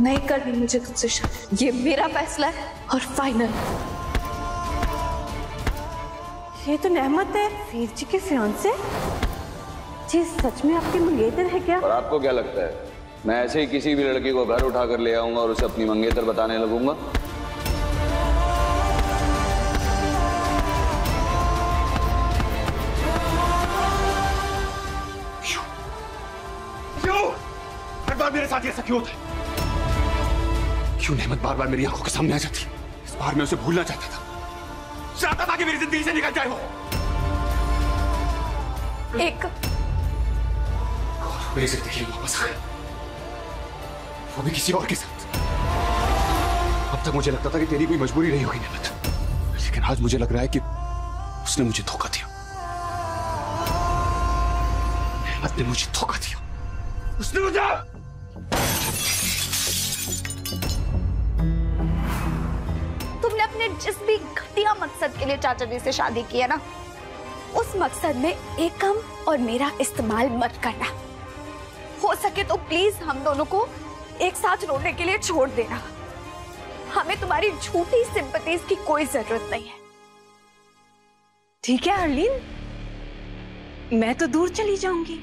नहीं करनी मुझे तुझसे शादी ये मेरा फैसला है और फाइनल ये तो नेहमत है वीर जी के फियांसे जी सच में आपके मंगेतर है क्या? और आपको क्या लगता है? मैं ऐसे ही किसी भी लड़की को घर उठा कर ले आऊँगा और उसे अपनी मंगेतर बताने लगूँगा? क्यों? मेरे साथ ऐसा क्यों होता है? क्यों नेमत बार बार मेरी आँखों के सामने आ जाती इस बार मैं उसे भूलना चाहता था। चाहता था कि मेरी ज़िंदगी से निकल जाए वो। एक। मेरी ज़िंदगी वापस आ गई वो भी किसी और के साथ। अब तक मुझे लगता था कि तेरी कोई मजबूरी नहीं होगी नेमत। लेकिन आज मुझे लग रहा है कि उसने मुझे धोखा दिया। नेमत ने मुझे धोखा दिया। उसने मुझे अपने जिस भी घटिया मकसद के लिए चाचा जी से शादी की है ना, उस मकसद में एकम और मेरा इस्तेमाल मत करना। हो सके तो प्लीज़ हम दोनों को एक साथ रोने के लिए छोड़ देना। हमें तुम्हारी झूठी सिंपतीज की कोई ज़रूरत नहीं है। ठीक है अर्लीन मैं तो दूर चली जाऊँगी,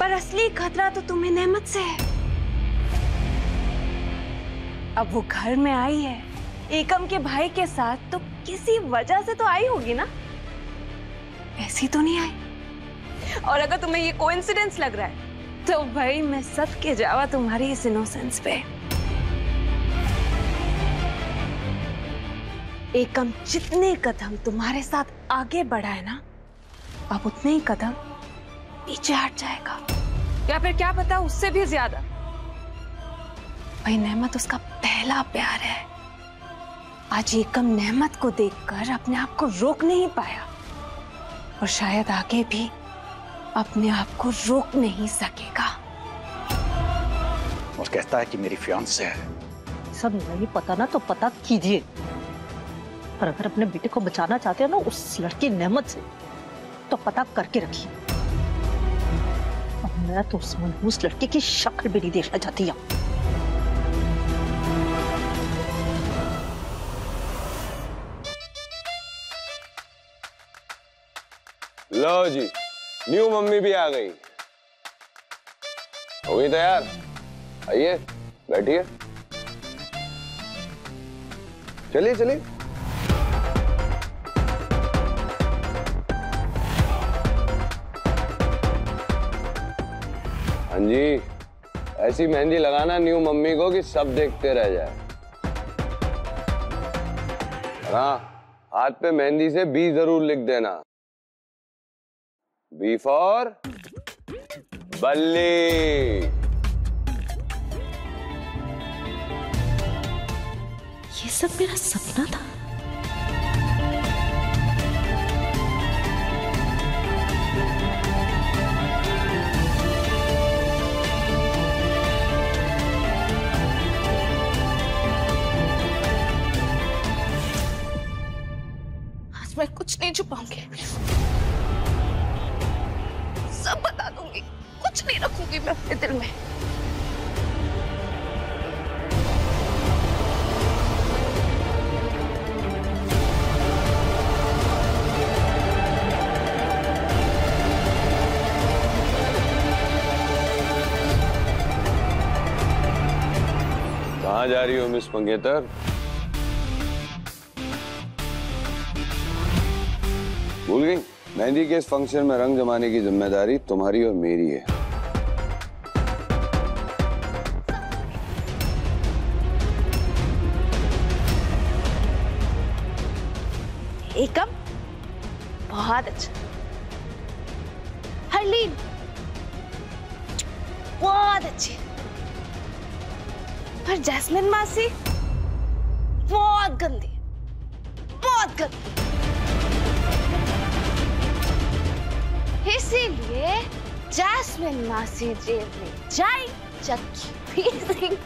पर असली खतरा तो तुम्हें नेमत से है। अब वो घर में आई है। एकम के भाई के साथ तो किसी वजह से तो आई होगी ना? ऐसी तो नहीं आई। और अगर तुम्हें ये कोइंसिडेंस लग रहा है तो भाई मैं सब के जावा तुम्हारी इस इनोसेंस पे। एकम जितने कदम तुम्हारे साथ आगे बढ़ा है ना अब उतने ही कदम पीछे हट जाएगा। या फिर क्या पता उससे भी ज़्यादा। भाई नेमत उसका पहला प्यार है। आज एकम नेमत को देखकर अपने आप को रोक नहीं पाया। और शायद आगे भी अपने आप को रोक नहीं सकेगा। और कहता है कि मेरी फियांस है। सब नहीं पता ना तो पता कीजिए। पर अगर अपने बेटे को बचाना चाहते हैं ना उस लड़की नेमत से तो पता करके रखिए। मैं तो उस मनहूस लड़की की शक्ल भी नहीं देखना चाहती हूँ लो जी न्यू मम्मी भी आ गई। हो गई तैयार? आइए, बैठिए। चलिए चलिए। हाँ जी, ऐसी मेहंदी लगाना न्यू मम्मी को कि सब देखते रह जाए। हाँ हाथ पे मेहंदी से बी ज़रूर लिख देना। बी फॉर बल्ली ये सब मेरा सपना था। मैं कुछ नहीं छुपाऊँगी। कुछ मैं अपने दिल में। कहाँ जा रही हो, मिस मंगेतर? भूल गई। मेहंदी के इस फ़ंक्शन में रंग जमाने की ज़िम्मेदारी तुम्हारी और मेरी है। एकम? बहुत अच्छा। हरलीन, बहुत अच्छी। पर जैस्मिन मासी, बहुत गंदी बहुत गंदी इसीलिए जैस्मिन मासी जेल में जाई चक्की पीसिंग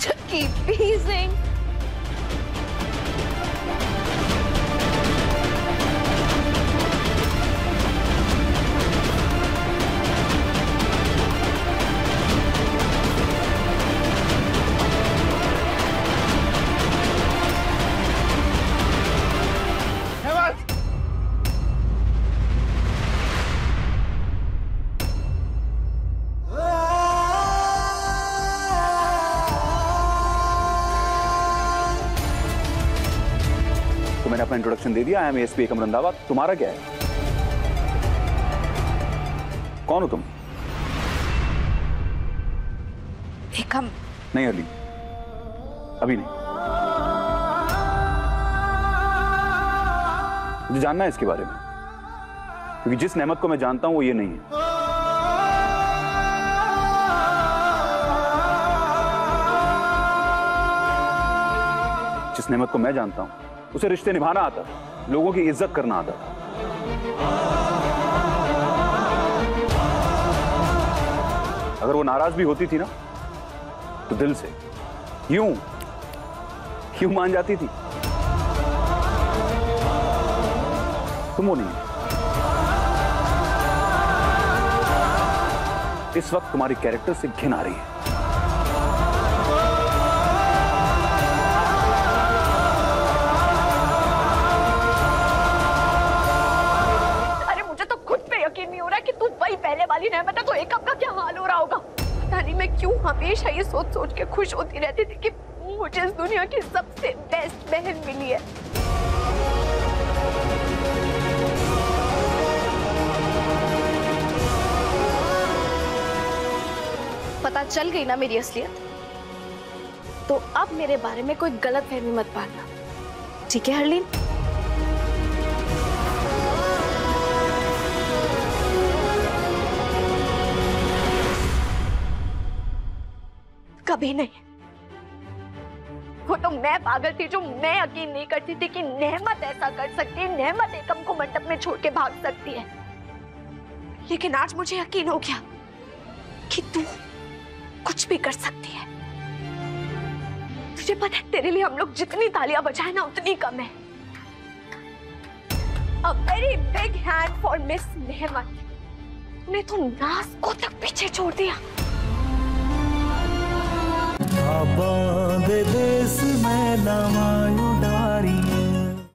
चक्की पीसिंग। अपना इंट्रोडक्शन दे दिया। आई एम एसपी एकम रंधावा तुम्हारा क्या है? कौन हो तुम? एकम नहीं अली। अभी नहीं। मुझे जानना है इसके बारे में। क्योंकि जिस नेमत को मैं जानता हूँ वो ये नहीं है। जिस नेमत को मैं जानता हूँ उसे रिश्ते निभाना आता था, लोगों की इज़्ज़त करना आता था। अगर वो नाराज़ भी होती थी ना तो दिल से यूँ क्यों मान जाती थी। तुम वो नहीं। इस वक्त तुम्हारी कैरेक्टर से घिन आ रही है। नहीं हो रहा है कि तू वही पहले वाली रहमत है? तो एकम का क्या हाल हो रहा होगा? पता नहीं मैं क्यों हमेशा ये सोच सोच के खुश होती रहती थी कि मुझे इस दुनिया की सबसे बेस्ट बहन मिली है। पता चल गई ना मेरी असलियत? तो अब मेरे बारे में कोई गलत फहमी मत पालना ठीक है, हरलीन? कभी नहीं। वो तो मैं पागल थी जो मैं यकीन नहीं करती थी कि नेहमत ऐसा कर सकती है, नेहमत एकम को मंडप में छोड़ के भाग सकती है। लेकिन आज मुझे यकीन हो गया कि तू कुछ भी कर सकती है। तुझे पता है, तेरे लिए हम लोग जितनी तालियाँ बजाए ना, उतनी कम है। A very big hand for Miss नेहमत तूने तो नाज को तक पीछे छोड़ दिया। आबाद देश में नवायो